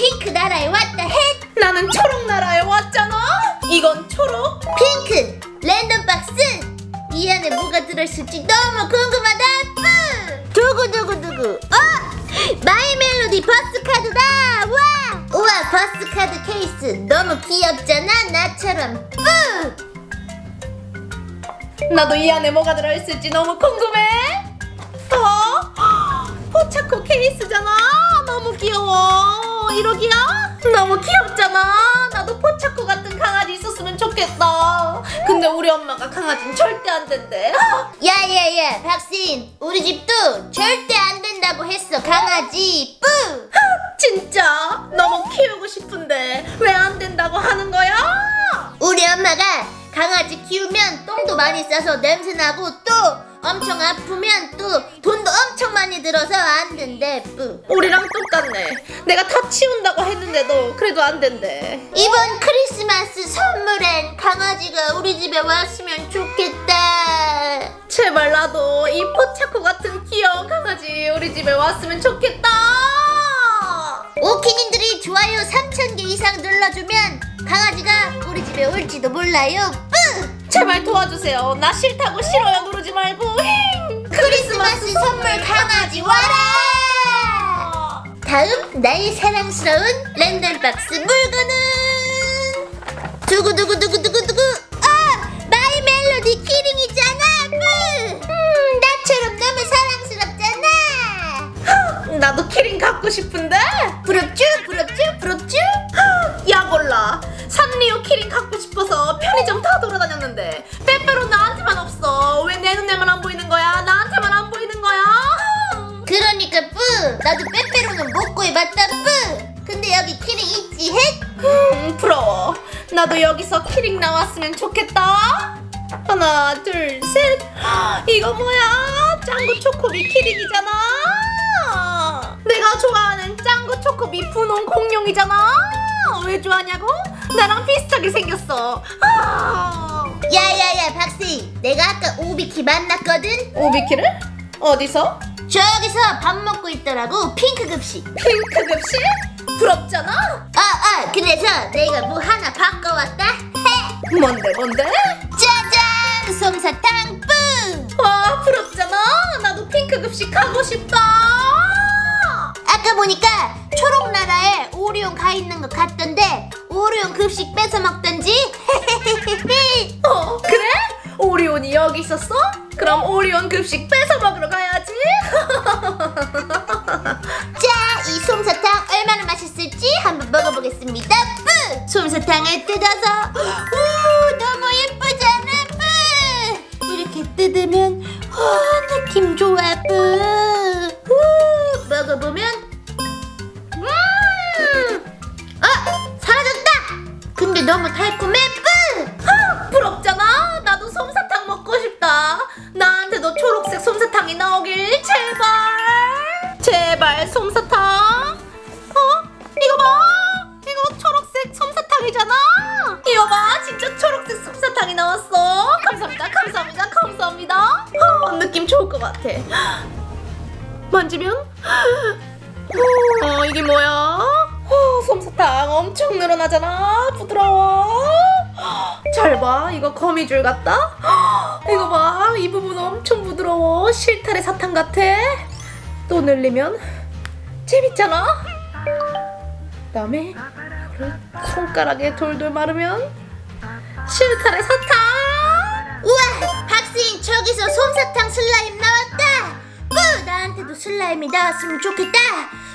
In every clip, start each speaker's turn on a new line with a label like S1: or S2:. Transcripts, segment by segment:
S1: 핑크 나라에 왔다 헷
S2: 나는 초록 나라에 왔잖아. 이건 초록.
S1: 핑크 random box. 이 안에 뭐가 들어있을지 너무 궁금하다. 뿌! 두구두구두구. 어? 마이 멜로디 버스 카드다. 와! 우와 버스 카드 케이스. 너무 귀엽잖아 나처럼. 뿌!
S2: 나도 이 안에 뭐가 들어있을지 너무 궁금해. 어? 포차코 케이스잖아. 너무 귀여워. 이러기야? 너무 귀엽잖아. 나도 포차코 같은 강아지 있었으면 좋겠다. 근데 우리 엄마가 강아지는 절대 안 된대.
S1: 야야야 박신 우리 집도 절대 안 된다고 했어 강아지 뿌
S2: 진짜 너무 키우고 싶은데 왜 안 된다고 하는 거야?
S1: 우리 엄마가 강아지 키우면 똥도 많이 싸서 냄새나고 또 엄청 아프면 또 돈도 엄청 들어서 안 된대 뿌
S2: 우리랑 똑같네. 내가 다 치운다고 했는데도 그래도 안 된대.
S1: 이번 크리스마스 선물엔 강아지가 우리 집에 왔으면 좋겠다
S2: 제발 나도 이 포차코 같은 귀여운 강아지 우리 집에 왔으면 좋겠다.
S1: 오키님들이 좋아요 3,000개 이상 눌러주면 강아지가 우리 집에 올지도 몰라요 뿌
S2: 제발 도와주세요. 나 싫다고 싫어요 누르지 말고. 힝.
S1: 크리스마스 선물 강아지 와라! 다음 나의 사랑스러운 랜덤박스 물건은 두구두구두구
S2: 나도 여기서 키링 나왔으면 좋겠다. 하나, 둘, 셋. 이거 뭐야? 짱구 초코비 keyring이잖아. 내가 좋아하는 짱구 초코비 분홍 공룡이잖아. 왜 좋아하냐고? 나랑 비슷하게 생겼어. 아.
S1: 야야야 박씨 내가 아까 오비키 만났거든
S2: 오비키를? 어디서?
S1: 저기서 밥 먹고 있더라고 핑크 급식
S2: 핑크 급식? 부럽잖아.
S1: 그래서 내가 뭐 하나 바꿔왔다 헤
S2: 뭔데 뭔데?
S1: 짜잔 솜사탕
S2: 뿌와 부럽잖아. 나도 핑크 급식 가고 싶다.
S1: 아까 보니까 초록 나라에 오리온 가 있는 것 같던데 오리온 급식 뺏어 먹던지
S2: 어 그래? 오리온이 여기 있었어? 그럼 오리온 급식 뺏어
S1: 사탕을 뜯어서 오, 너무 예쁘잖아. 뿌! 이렇게 뜯으면 와, 느낌 좋아. 뿌! 우, 먹어보면 음! 아, 사라졌다. 근데 너무 달콤해. 뿌!
S2: 아, 부럽잖아. 나도 솜사탕 먹고 싶다. 나한테도 초록색 솜사탕이 나오길. 제발 같아. 만지면 어 이게 뭐야? 어, 솜사탕 엄청 늘어나잖아. 부드러워. 잘 봐, 이거 거미줄 같다. 이거 봐, 이 부분 엄청 부드러워. 실타래 사탕 같아. 또 늘리면 재밌잖아. 그다음에 손가락에 돌돌 마르면 실타래 사탕.
S1: 우와, 학생 저기서 솜사탕 슬라임 나왔다. 뿌! 나한테도 슬라임이 나왔으면 좋겠다.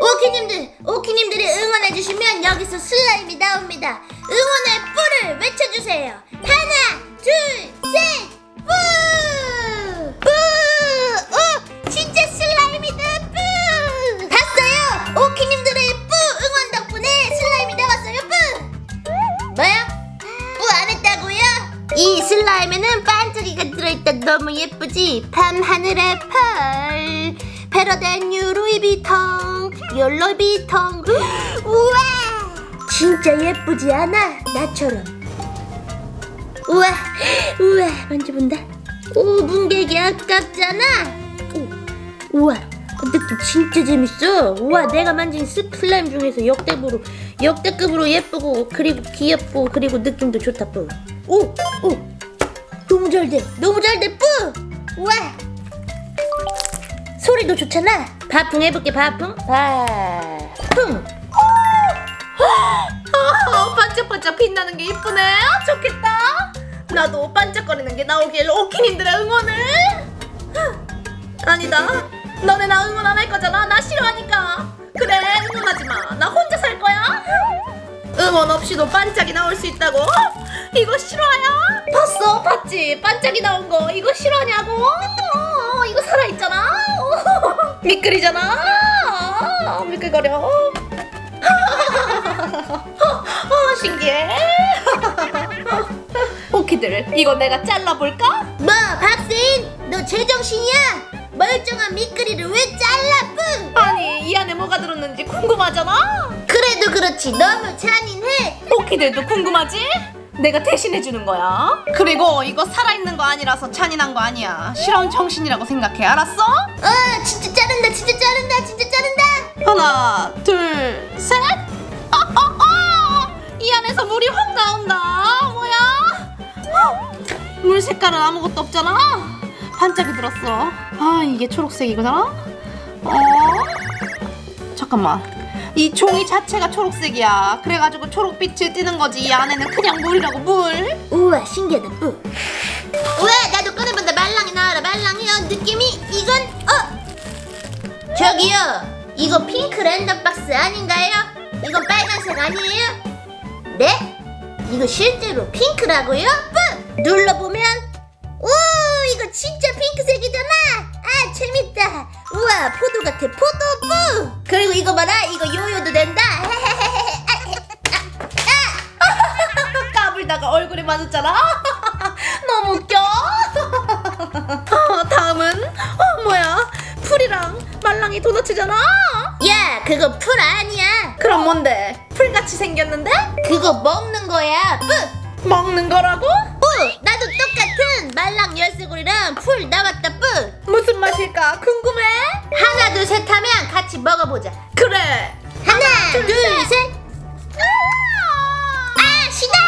S1: 오키님들, 오키님들이 응원해주시면 여기서 슬라임이 나옵니다. 응원의 뿌를 외쳐주세요. 하나, 둘, 셋, 예쁘지? 밤 하늘의 펄 패러된 유루이비통 욜로비통 우와! 진짜 예쁘지 않아? 나처럼. 우와! 우와! 만져본다. 오 문객이 아깝잖아! 오, 우와! 느낌 진짜 재밌어. 우와, 내가 만진 슬라임 중에서 역대급으로 역대급으로 예쁘고 그리고 귀엽고 그리고 느낌도 좋다 뿌. 오, 오, 너무 잘 돼, 너무 잘 돼, 뿌. 우와, 소리도 좋잖아. 바풍 해볼게, 바풍. 바풍.
S2: 아, 반짝반짝 빛나는 게 이쁘네. 아, 좋겠다. 나도 반짝거리는 게 나오길 오키님들의 응원을. 아니다. 너네 나 응원 안 할 거잖아. 나 싫어하니까. 그래, 응원하지 마. 나 혼자 살 거야. 응원 없이도 반짝이 나올 수 있다고? 이거 실화야? 봤어? 봤지? 반짝이 나온 거 이거 실화냐고? 어, 이거 살아있잖아? 미끌이잖아? 어, 미끌거려. 어, 신기해. 오키들, 이거 내가 잘라볼까?
S1: 뭐, 박세인, 너 제정신이야? 멀쩡한 미끄리를 왜 잘라, 뿌.
S2: 뭐가 들었는지 궁금하잖아?
S1: 그래도 그렇지, 너무 잔인해.
S2: 오키들도 궁금하지? 내가 대신해주는 거야. 그리고 이거 살아있는 거 아니라서 잔인한 거 아니야. 실험 정신이라고 생각해, 알았어?
S1: 어, 진짜 자른다, 진짜 자른다, 진짜 자른다.
S2: 하나, 둘, 셋. 아, 아, 아! 이 안에서 물이 확 나온다. 뭐야? 헉! 물 색깔은 아무것도 없잖아. 반짝이 들었어. 아, 이게 초록색이구나. 어? 잠깐만. 이 종이 자체가 초록색이야. 그래가지고 초록빛을 띠는 거지. 이 안에는 그냥 물이라고 물.
S1: 우와, 신기하다, 뿌. 우와, 나도 꺼내본다, 말랑이 나와라, 말랑이. 어, 느낌이, 이건, 어. 저기요, 이거 핑크 랜덤 박스 아닌가요? 이건 빨간색 아니에요? 네? 이거 실제로 핑크라고요? 뿌! 눌러보면, 오, 이거 진짜 핑크색이잖아. 아, 재밌다. 우와, 포도 같아, 포도 뿌. 그리고 이거 요요도 된다.
S2: 까불다가 얼굴에 맞았잖아. 너무 웃겨. 어, 다음은 어, 뭐야? 풀이랑 말랑이 도넛이잖아.
S1: 야, 그거 풀 아니야.
S2: 그럼 뭔데? 풀같이 생겼는데?
S1: 그거 먹는 거야. 뿌.
S2: 먹는 거라고?
S1: 뿌. 나도 똑같은 말랑 열쇠고리랑 풀 나왔다. 뿌.
S2: 무슨 맛일까? 궁금해.
S1: 하나, 둘, 셋 하면 같이 먹어보자.
S2: 그래.
S1: 하나,
S2: 둘,
S1: 둘,
S2: 셋.
S1: 셋. 아, 시다.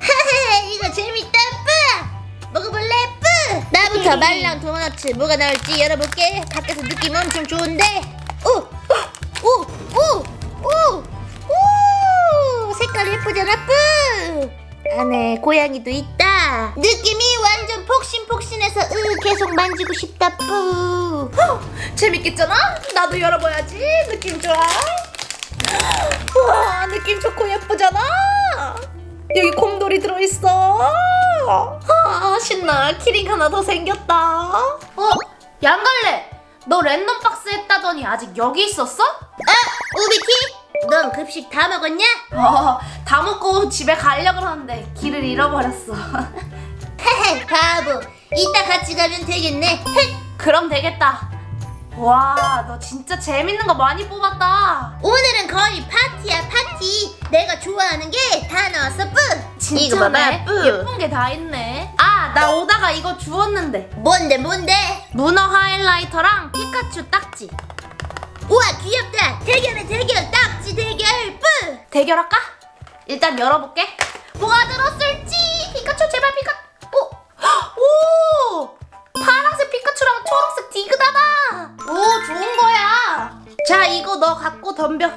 S1: 뿌. 이거 재밌다. 뿌. 먹어볼래? 뿌. 나부터 말랑 도넛 뭐가 나올지 열어볼게. 밖에서 느낌 엄청 좋은데. 안에 고양이도 있다. 느낌이 완전 폭신폭신해서 으 계속 만지고 싶다. 뿌.
S2: 재밌겠잖아? 나도 열어봐야지. 느낌 좋아. 우와, 느낌 좋고 예쁘잖아. 여기 곰돌이 들어있어. 아, 신나. 키링 하나 더 생겼다. 어, 양갈래. 너 랜덤 박스 했다더니 아직 여기 있었어?
S1: 아, 우비키? 넌 급식 다 먹었냐?
S2: 어, 다 먹고 집에 가려고 하는데 길을 잃어버렸어.
S1: 헤헤, 바보. 이따 같이 가면 되겠네. 헷.
S2: 그럼 되겠다. 와, 너 진짜 재밌는 거 많이 뽑았다.
S1: 오늘은 거의 파티야, 파티. 내가 좋아하는 게 다 나왔어, 뿌.
S2: 진짜네.
S1: 뿌.
S2: 예쁜 게 다 있네. 아, 나 오다가 이거 주웠는데.
S1: 뭔데, 뭔데?
S2: 문어 하이라이터랑 피카츄 딱지.
S1: 우와, 귀엽다. 대결해, 대결. 딱지 대결, 뿌.
S2: 대결할까? 일단 열어볼게. 뭐가 들었을지. 피카츄 제발 피카. 오, 오, 파란색 피카츄랑 초록색 디그다다. 오, 좋은 거야. 자, 이거 너 갖고 덤벼.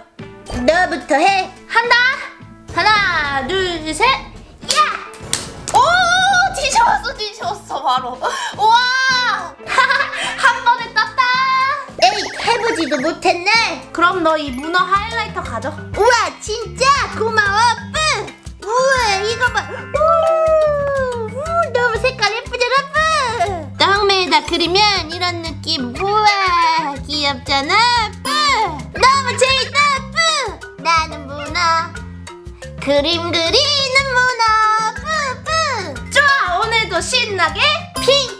S1: 너부터 해.
S2: 한다. 하나, 둘, 셋. 야! 오, 뒤집었어, 뒤집었어, 바로. 우와!
S1: 보지도 못했네.
S2: 그럼 너 이 문어 하이라이터 가져.
S1: 우와, 진짜 고마워, 뿌. 우와, 이거 봐. 우, 우, 너무 색깔 예쁘잖아, 뿌. 떡메에다 그리면 이런 느낌. 우와, 귀엽잖아, 뿌. 너무 재밌다, 뿌. 나는 문어. 그림 그리는 문어, 뿌, 뿌.
S2: 좋아, 오늘도 신나게
S1: 핑크.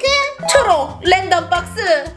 S2: 초록 랜덤 박스